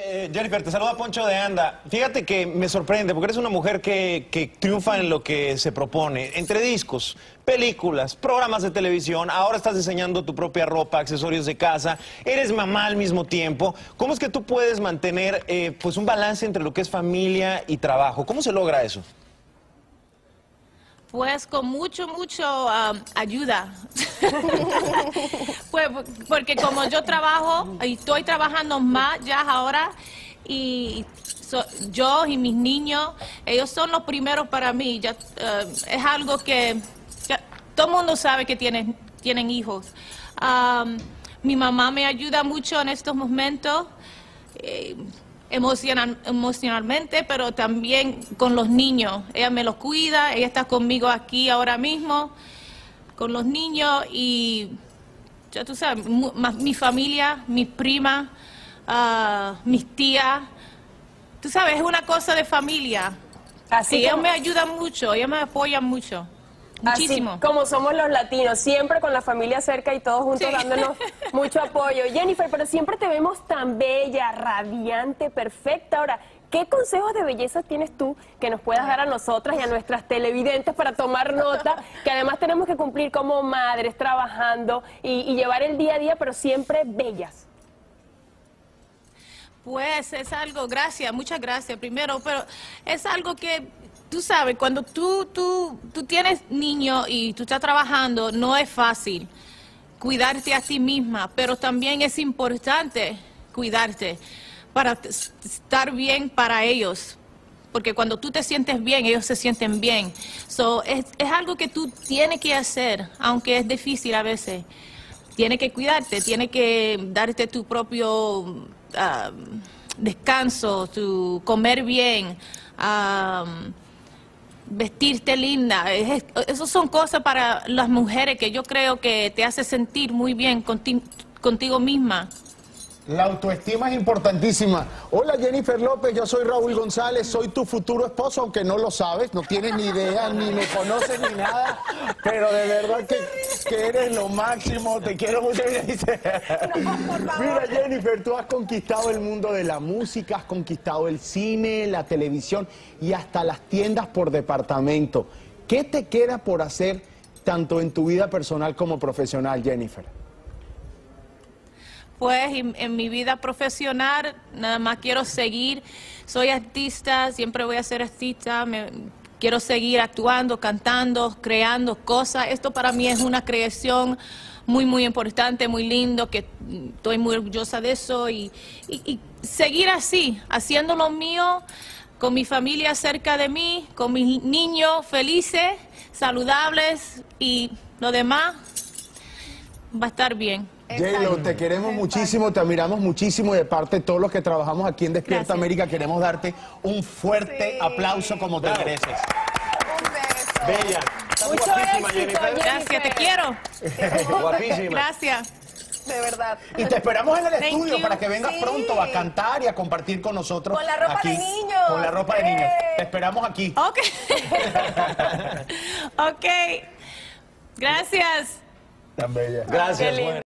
Eh, Jennifer, te saluda Poncho de Anda. Fíjate que me sorprende porque eres una mujer que, que triunfa en lo que se propone. Entre discos, películas, programas de televisión, ahora estás diseñando tu propia ropa, accesorios de casa, eres mamá al mismo tiempo. ¿Cómo es que tú puedes mantener eh, pues un balance entre lo que es familia y trabajo? ¿Cómo se logra eso? Pues con mucho, mucho um, ayuda. pues porque como yo trabajo y estoy trabajando más ya ahora y yo y mis niños, ellos son los primeros para mí. Ya, uh, es algo que todo mundo sabe que tienen, tienen hijos. Mi mamá me ayuda mucho en estos momentos. eh, emocional, emocionalmente, pero también con los niños. Ella me los cuida, ella está conmigo aquí ahora mismo, con los niños y ya tú sabes, mu- mi familia, mis primas, ah, mis tías. Tú sabes, es una cosa de familia. Así y ellos me ayudan mucho, ellos me apoyan mucho. Muchísimo. Así como somos los latinos, siempre con la familia cerca y todos juntos Sí. dándonos mucho apoyo. Jennifer, pero siempre te vemos tan bella, radiante, perfecta. Ahora, ¿qué consejos de belleza tienes tú que nos puedas dar a nosotras y a nuestras televidentes para tomar nota? Que además tenemos que cumplir como madres, trabajando y, y llevar el día a día, pero siempre bellas. Pues es algo, gracias, muchas gracias primero, pero es algo que tú sabes, cuando tú, tú, tú tienes niños y tú estás trabajando, no es fácil cuidarte a ti misma, pero también es importante cuidarte para estar bien para ellos. Porque cuando tú te sientes bien, ellos se sienten bien. So, es, es algo que tú tienes que hacer, aunque es difícil a veces. Tienes que cuidarte, tienes que darte tu propio ah, descanso, tu comer bien, ah, vestirte linda. Es- Esas son cosas para las mujeres que yo creo que te hace sentir muy bien conti- contigo misma. La autoestima es importantísima. Hola Jennifer López, yo soy Raúl González, soy tu futuro esposo, aunque no lo sabes, no tienes ni idea, ni me conoces ni nada, pero de verdad que, eres lo máximo, te quiero mucho. Mira Jennifer, tú has conquistado el mundo de la música, has conquistado el cine, la televisión y hasta las tiendas por departamento. ¿Qué te queda por hacer tanto en tu vida personal como profesional, Jennifer? Pues en, en mi vida profesional nada más quiero seguir. Soy artista, siempre voy a ser artista. me- quiero seguir actuando, cantando, creando cosas. Esto para mí es una creación muy, muy importante, muy lindo, que estoy muy orgullosa de eso. Y- y seguir así, haciendo lo mío, con mi familia cerca de mí, con mis niños felices, saludables y lo demás va a estar bien. J-Lo, te queremos muchísimo, te admiramos muchísimo y de parte de todos los que trabajamos aquí en Despierta Gracias. América queremos darte un fuerte Sí. aplauso como te mereces. Un beso. Bella. Mucho éxito, Jennifer. Gracias, te quiero. Guapísima. Gracias. De verdad. Y te esperamos en el Thank estudio you. para que vengas Sí. pronto a cantar y a compartir con nosotros. Con la ropa aquí, de niños. Con la ropa de ¡Eh! niños. Te esperamos aquí. Ok. ok. Gracias. Tan bella. Gracias.